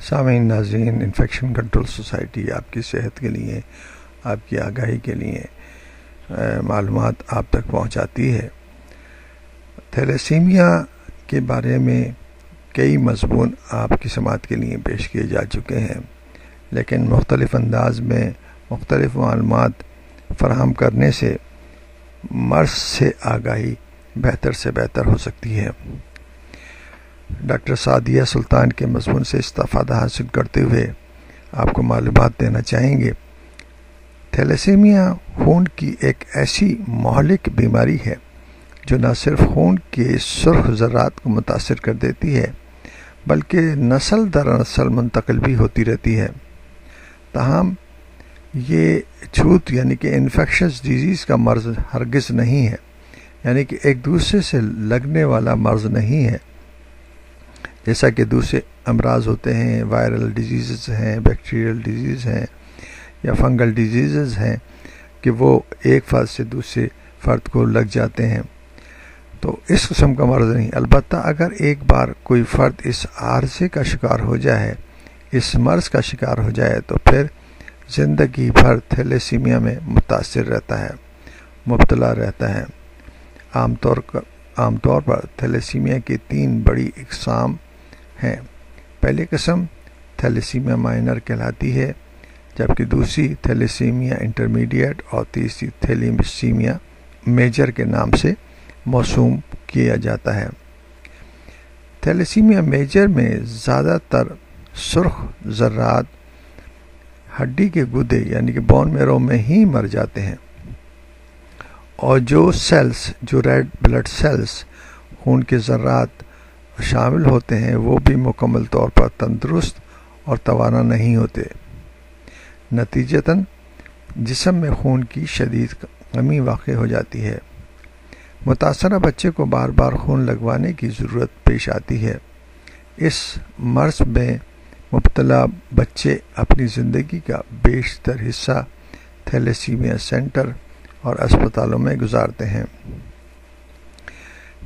सामीन नाजीन infection control society आपकी सेहत के लिए, आपकी आगाही के लिए मालूम आप तक पहुंचाती है। थैलेसीमिया के बारे में कई मजमून आपकी समात के लिए पेश किए जा चुके हैं, लेकिन मुख्तलिफ़ अंदाज में मुख्तलिफ़ मालूम फ़राहम करने से मर्ज से आगाही बेहतर से बेहतर हो सकती है। डॉक्टर सादिया सुल्तान के मजमून से इस्ताफ़ादा हासिल करते हुए आपको मालूम देना चाहेंगे। थैलेसीमिया खून की एक ऐसी महलिक बीमारी है, जो न सिर्फ़ खून के सुर्ख ज़रात को मुतासर कर देती है, बल्कि नस्ल दर नस्ल मुंतकिल भी होती रहती है। तहम, ये छूत यानी कि इन्फेक्शस डिज़ीज़ का मर्ज हरगिज़ नहीं है, यानी कि एक दूसरे से लगने वाला मर्ज नहीं है। जैसा कि दूसरे अमराज होते हैं वायरल डिज़ीज़ हैं बैक्टीरियल डिज़ीज़ हैं, या फंगल डिज़ीज़ हैं, कि वो एक फर्द से दूसरे फ़र्द को लग जाते हैं। तो इस कस्म का मर्ज़ नहीं। अलबत् अगर एक बार कोई फ़र्द इस आरजे का शिकार हो जाए, इस मर्ज़ का शिकार हो जाए तो फिर ज़िंदगी भर थैलेसीमिया में मुतासर रहता है, मुबतला रहता है। आमतौर आमतौर पर थैलेसीमिया की तीन बड़ी इकसाम हैं। पहली किस्म थैलेसीमिया माइनर कहलाती है, जबकि दूसरी थैलेसीमिया इंटरमीडिएट और तीसरी थैलीसीमिया मेजर के नाम से मौसूम किया जाता है। थैलेसीमिया मेजर में ज़्यादातर सुर्ख, ज़र्रात, हड्डी के गुदे यानी कि बोन मेरो में ही मर जाते हैं। और जो सेल्स जो रेड ब्लड सेल्स खून के ज़र्रात शामिल होते हैं, वो भी मुकम्मल तौर पर तंदुरुस्त और तवाना नहीं होते। नतीजतन, जिसम में खून की शदीद कमी वाक़ हो जाती है। मुतासर बच्चे को बार बार खून लगवाने की ज़रूरत पेश आती है। इस मर्ज में मुबतला बच्चे अपनी ज़िंदगी का बेशतर हिस्सा, थैलेसीमिया सेंटर और अस्पतालों में गुजारते हैं।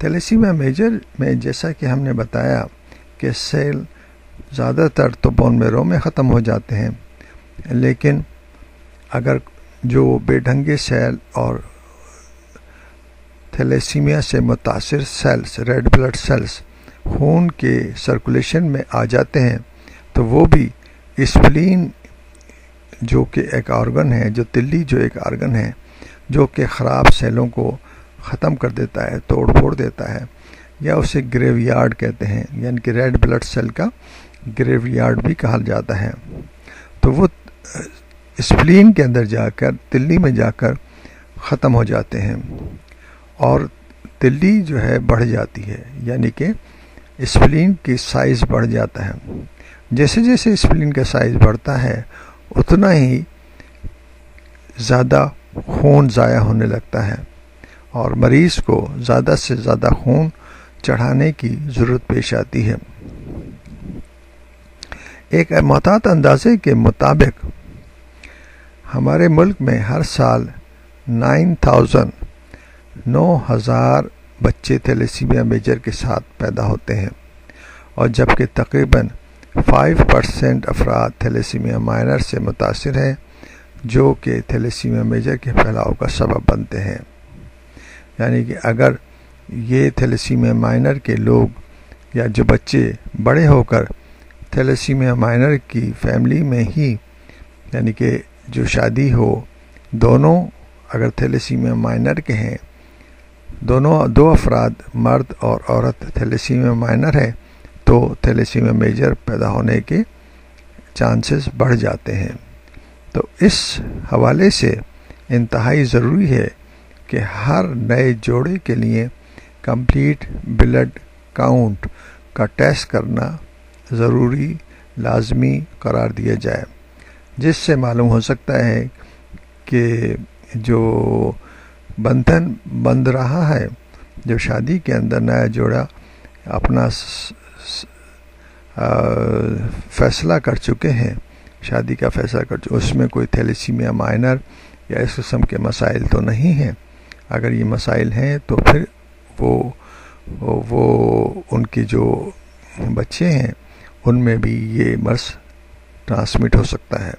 थैलेसीमिया मेजर में जैसा कि हमने बताया कि सेल ज़्यादातर तो बोन मेरो में ख़त्म हो जाते हैं। लेकिन अगर जो बेढंगे सेल और थैलेसीमिया से मुतासर सेल्स रेड ब्लड सेल्स खून के सर्कुलेशन में आ जाते हैं तो वो भी स्प्लीन जो कि एक ऑर्गन है, जो तिल्ली जो एक ऑर्गन है, जो कि ख़राब सेलों को ख़त्म कर देता है, तोड़ फोड़ देता है, या उसे ग्रेवयार्ड कहते हैं, यानी कि रेड ब्लड सेल का ग्रेवयार्ड भी कहा जाता है। तो वो स्प्लीन के अंदर जाकर तिल्ली में जाकर ख़त्म हो जाते हैं, और तिल्ली जो है बढ़ जाती है, यानी कि स्प्लीन की साइज़ बढ़ जाता है। जैसे जैसे स्प्लीन का साइज़ बढ़ता है, उतना ही ज़्यादा खून ज़ाया होने लगता है। और मरीज़ को ज़्यादा से ज़्यादा खून चढ़ाने की ज़रूरत पेश आती है। एक मोहतात अंदाजे के मुताबिक हमारे मुल्क में हर साल नाइन थाउज़ेंड नौ हज़ार बच्चे थैलेसीमिया मेजर के साथ पैदा होते हैं और जबकि तकरीबन फाइव परसेंट अफराद थैलेसीमिया माइनर से मुतासर हैं, जो कि थैलेसीमिया मेजर के फैलाव का सबब बनते हैं। यानी कि अगर ये थैलेसीमिया माइनर के लोग या जो बच्चे बड़े होकर थैलेसीमिया माइनर की फैमिली में ही, यानी कि जो शादी हो, दोनों अगर थैलेसीमिया माइनर के हैं, दोनों, दो अफराद, मर्द और औरत थैलेसीमिया माइनर है तो थैलेसीमिया मेजर पैदा होने के चांसेस बढ़ जाते हैं। तो इस हवाले से इंतहाई ज़रूरी है कि हर नए जोड़े के लिए कंप्लीट ब्लड काउंट का टेस्ट करना ज़रूरी, लाजमी करार दिया जाए। जिससे मालूम हो सकता है कि जो बंधन बंध रहा है, जो शादी के अंदर नया जोड़ा अपना फैसला कर चुके हैं, शादी का फैसला कर चुके उसमें कोई थैलीसीमिया माइनर या इस किस्म के मसाइल तो नहीं हैं। अगर ये मसाइल हैं तो फिर वो वो, उनके जो बच्चे हैं उनमें भी ये मर्स ट्रांसमिट हो सकता है।